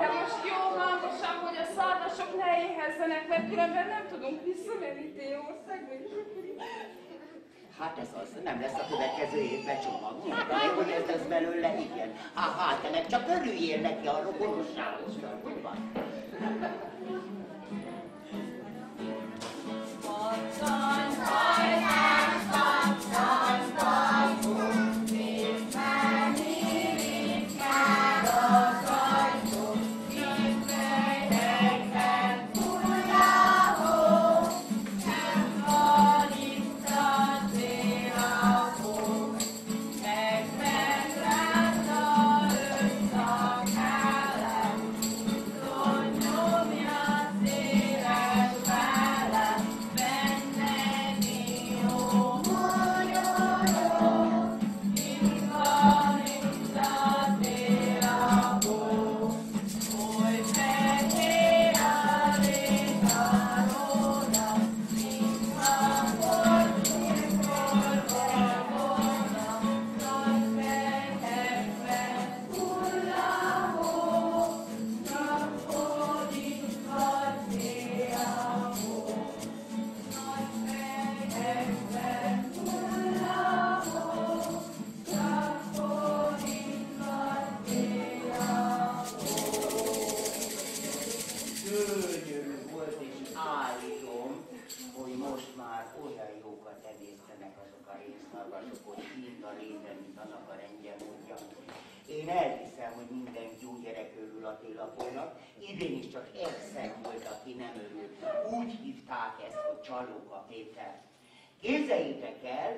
De most jó hangosan, hogy a szarvasok ne éhezzenek, mert különben nem tudunk visszamenni akkor Hát ez az, nem lesz a következő évben csomag. Mondani, hogy ez lesz belőle, igen. Hát, te meg csak örüljél neki a rokonosságos, hogy van. Képzeljétek el,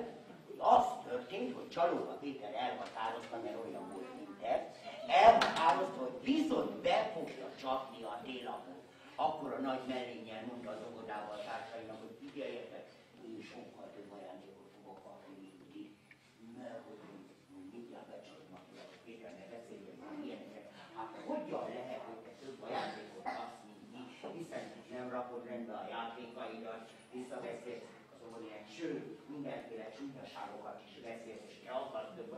hogy az történt, hogy Csalóka Péter elhatározta, mert olyan volt, mint ez, elhatározta, hogy bizony be fogja csapni a télapot. Akkor a nagy mellénnyel mondta az óvodával a társainak, hogy figyeljetek, én sokkal több ajándékot fogok kapni, mint ti. Mert hogy mindjárt becsapnak, hogy Péternek beszéljen már ilyeneket. Hát hogyan lehet, hogy te több ajándékot kapsz, mint mi, hiszen nem rakod rendbe a játékaidat, visszaveszed ilyen, sőt, mindenféle csúnyaságokat is beszélsz, és te akarsz több.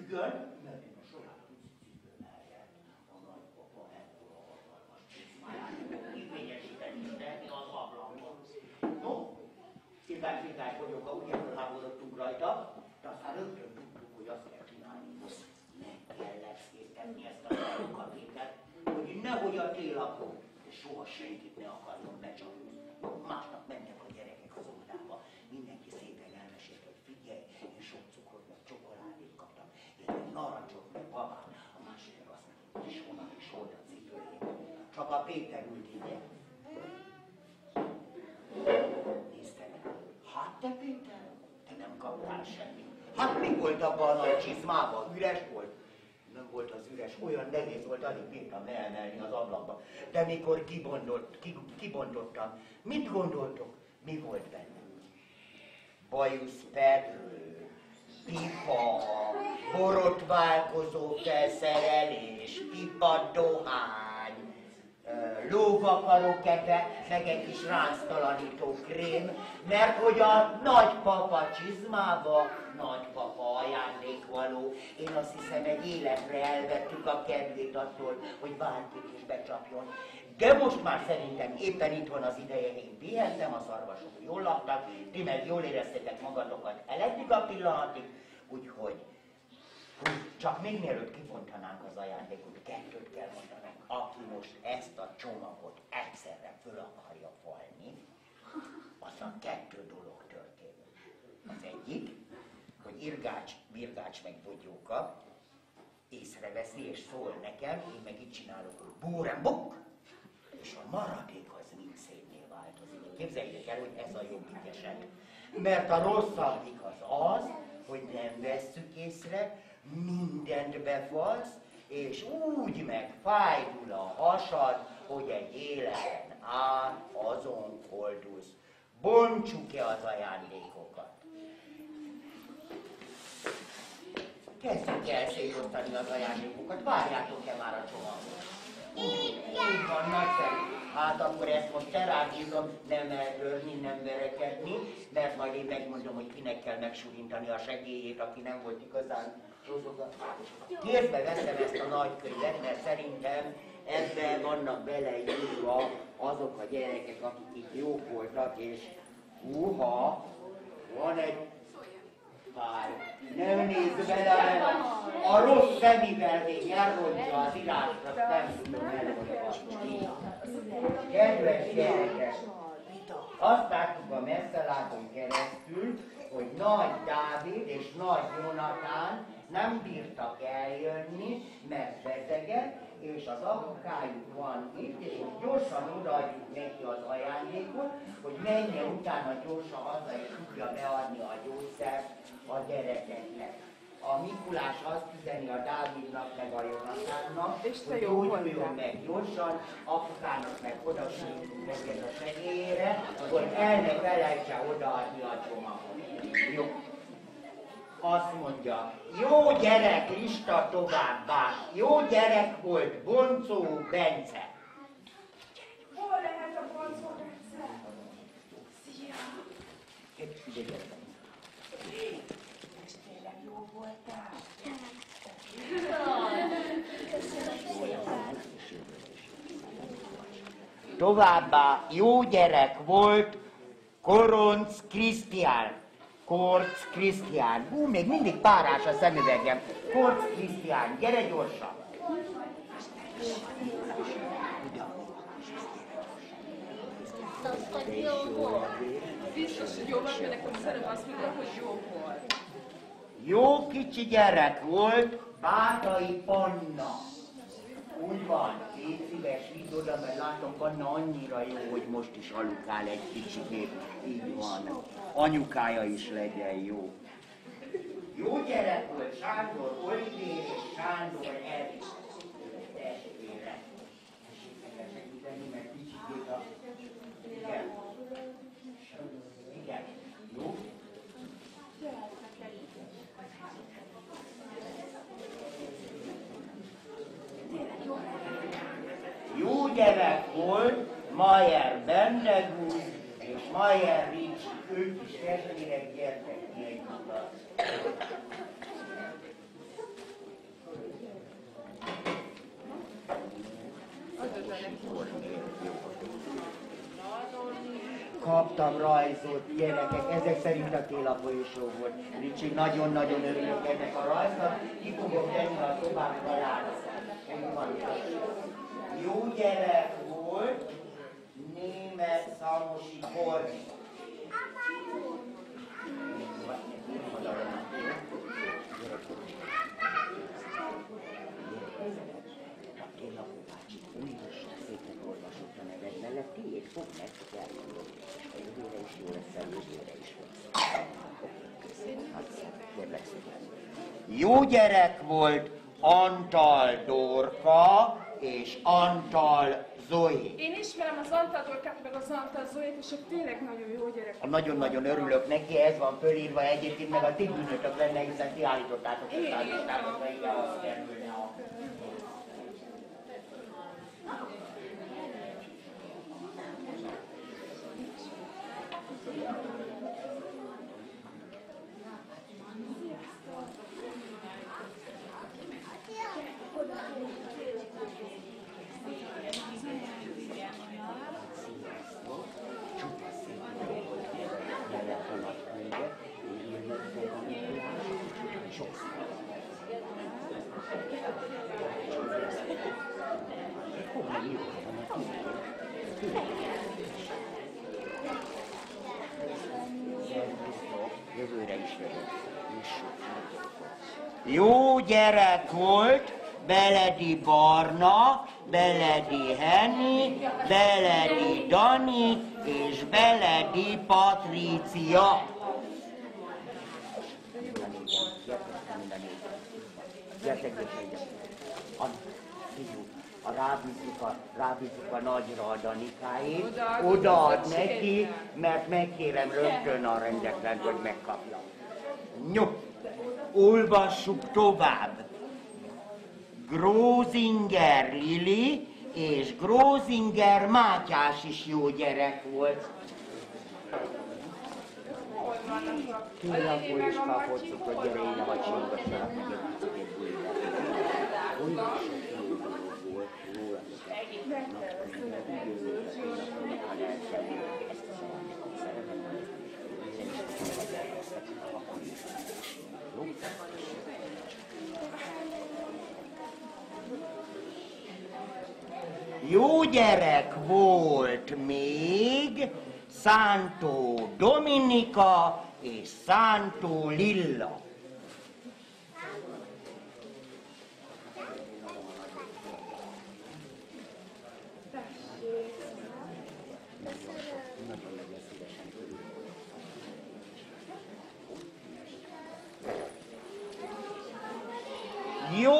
Igen, mert én a sajátom cipőmeljen a nagypapa a hatalmas csizmáját kifényesíteni és tenni az ablakon. No, szépen vagyok, ha ugye felháborodtunk rajta, de aztán rögtön tudtuk, hogy azt kell csinálni, hogy meg kell leckésztetni ezt a katétet, hogy nehogy a télapon, de soha senkit ne akarjon becsapni. Másnap mentek a gyerekek az óvodába, mindenki szépen elmesélte, hogy figyelj, én sok cukrot, meg csokoládét kaptam, meg narancsot, meg babát, a másik meg azt mondta, is honnan is hol a cipőjében. Csak a Péter ült ide. Nézte meg. Hát te Péter, te nem kaptál semmit. Hát mi volt abban a nagy csizmában? Üres volt? Üres, olyan nehéz volt, alig bírtam leemelni az ablakba. De mikor kibondott, kibontottam, mit gondoltok? Mi volt benne? Bajusz perlő, pipa, borotválkozó felszerelés, pipa dohány, lóvakarokete, meg egy kis ránctalanító krém, mert hogy a nagypapa csizmába nagypapa ajándékvaló. Én azt hiszem, egy életre elvettük a kedvét attól, hogy bárkit is becsapjon. De most már szerintem éppen itt van az ideje, én pihentem, a szarvasok jól laktak, ti meg jól éreztétek magatokat eleddig a pillanatig, úgyhogy csak még mielőtt kibontanánk az ajándékot, kettőt kell mondanom. Aki most ezt a csomagot egyszerre föl akarja falni, az a kettő dolog történik. Az egyik, hogy Irgács, Virgács meg Bogyóka észreveszi és szól nekem, én meg itt csinálok, hogy búrembuk, és a maradék az mind szénnél változik. Képzeljék el, hogy ez a jobb eset. Mert a rosszabbik az az, hogy nem vesszük észre, mindent befalsz, és úgy meg fájdul a hasad, hogy egy életen át azon koldulsz. Bontsuk-e az ajándékokat? Kezdjük el szétosztani az ajándékokat. Várjátok-e már a csomagot? Így van, nagyszerű. Hát akkor ezt most te rábízom nem eltörni, nem verekedni, mert majd én megmondom, hogy kinek kell megsurintani a segélyét, aki nem volt igazán Kézbe vettem ezt a nagy könyvet, mert szerintem ebben vannak beleírva azok a gyerekek, akik itt jók voltak, és húha, van egy pár. Nem nézz bele, a rossz szemivel még elrontja az irányt, azt nem tudom elmondani. Kedves gyerekek, azt láttuk a messzeláton keresztül, hogy Nagy Dávid és Nagy Jonatán nem bírtak eljönni, mert betegek, és az apukájuk van itt, és hogy gyorsan odaadjuk neki az ajándékot, hogy menjen utána gyorsan haza, és tudja beadni a gyógyszert a gyerekeknek. A Mikulás azt üzeni a Dávidnak, meg a Jonatánnak, hogy gyógyuljon meg gyorsan, apukának meg oda neked a segélyére, hogy el ne felejtse odaadni a csomagot. Jó azt mondja, jó gyerek lista továbbá, jó gyerek volt Boncó Bence. Hol lehet a Boncó Bence? Szia! És tényleg jó voltál? Továbbá jó gyerek volt Koronc Krisztián. Korc Krisztián. Hú, még mindig párás a szemüvegem. Korc Krisztián, gyere gyorsan. Biztos, hogy jó volt, mert jó volt. Jó kicsi gyerek volt, Bátai Panna. Úgy van, légy szíves, vidd oda, mert látom, Panna annyira jó, hogy most is alukál egy kicsikét. Így van. Anyukája is legyen jó. Jó gyerek volt Sándor Olivér és Sándor Eri. Testvére. Segíteni, mert kicsikét a... Igen. Igen. Jó? Jó gyerek volt, Mayer Bendegúz és Mayer Ricsi, ők is testvérek, gyertek ki egy utat. Kaptam rajzot, gyerekek, ezek szerint a télapolyosó volt. Ricsi, nagyon-nagyon örülök ennek a rajznak, ki fogom tenni a szobámba rá. Jó gyerek volt, német Szamosi fog meg, hogy elmondom. A jövőre is jó lesz, a jövőre is lesz. Hát. Jó gyerek volt Antal Dorka és Antal Zoe. Én ismerem az Antal Dorkát, meg az Antal Zoét, és ők tényleg nagyon jó gyerekek. Nagyon-nagyon örülök neki, ez van fölírva egyébként, meg a ti bűnötök lenne, hiszen ti állítottátok, és hogy az kerülne a... mellett a napkönyve, írnak meg a Mikulás, sok Hova írtam a Jövőre is. És Jó gyerek volt, Beledi Barna, Beledi Henny, Beledi Dani és Beledi Patrícia. Gyertek, gyertek, a, figyú, a rábízzuk a, rábízzuk a nagyra a odaad neki, mert megkérem rögtön a rendetlen, hogy megkapja. Nyug, olvassuk tovább. Grózinger Lili és Grózinger Mátyás is jó gyerek volt. Tényleg is kapott, hogy gyere ide, vagy csinálgassanak meg egy picit egy bulitát. Olyan sok jó dolog volt róla. Jó gyerek volt még Szántó Dominika és Szántó Lilla.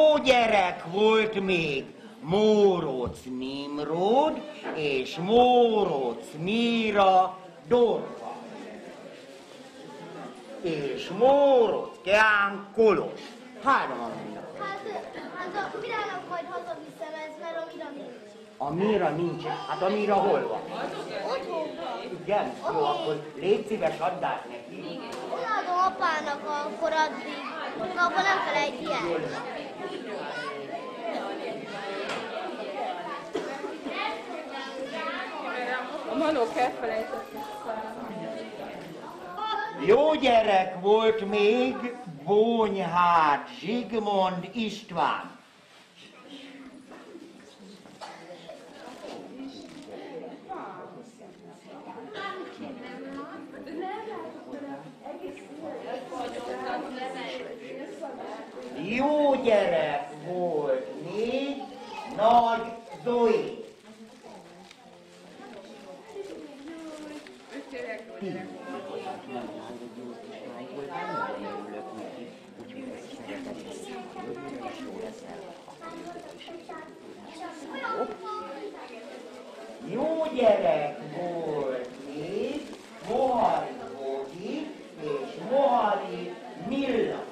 Jó gyerek volt még Móróc Nimród és Móróc Míra Dorka. És Móróc Keán Kolos. Három vannak. Hát, hát a Mirának majd hazaviszem ez, mert a Mira nincs. A Míra nincs. Hát a Míra hol van? Otthon Igen? Jó, akkor légy szíves, add át neki. Odaadom apának akkor addig. Akkor nem felejti el. Jó gyerek volt még Bonyhát Zsigmond István. Jó gyerek volt még Nagy Zoe. Jó gyerek volt még Mohari Bogi és Mohari Milla.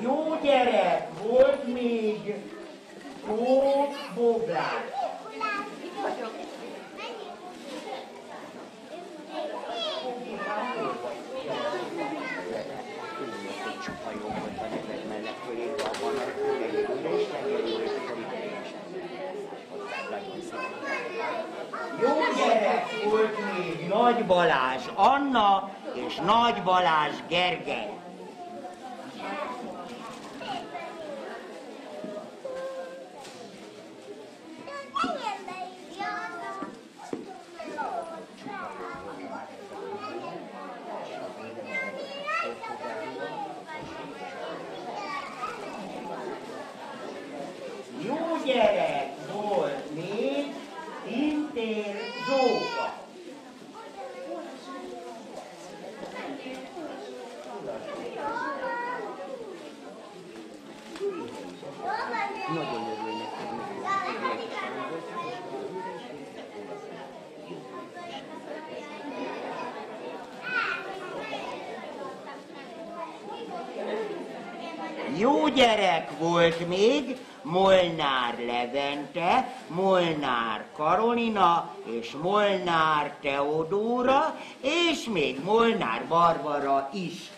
Jó gyerek volt még Tóth Boglár. Tényleg egy csupa jó volt a neved mellett fölírva abban a könyvben, és legyen jó, és pedig hozzám nagyon szép. Jó gyerek volt még Nagy Balázs Anna és Nagy Balázs Gergely. Jó gyerek volt még Intér Zóka. Nagyon örülnek, Jó gyerek volt még Molnár Levente, Molnár Karolina és Molnár Teodóra, és még Molnár Barbara is.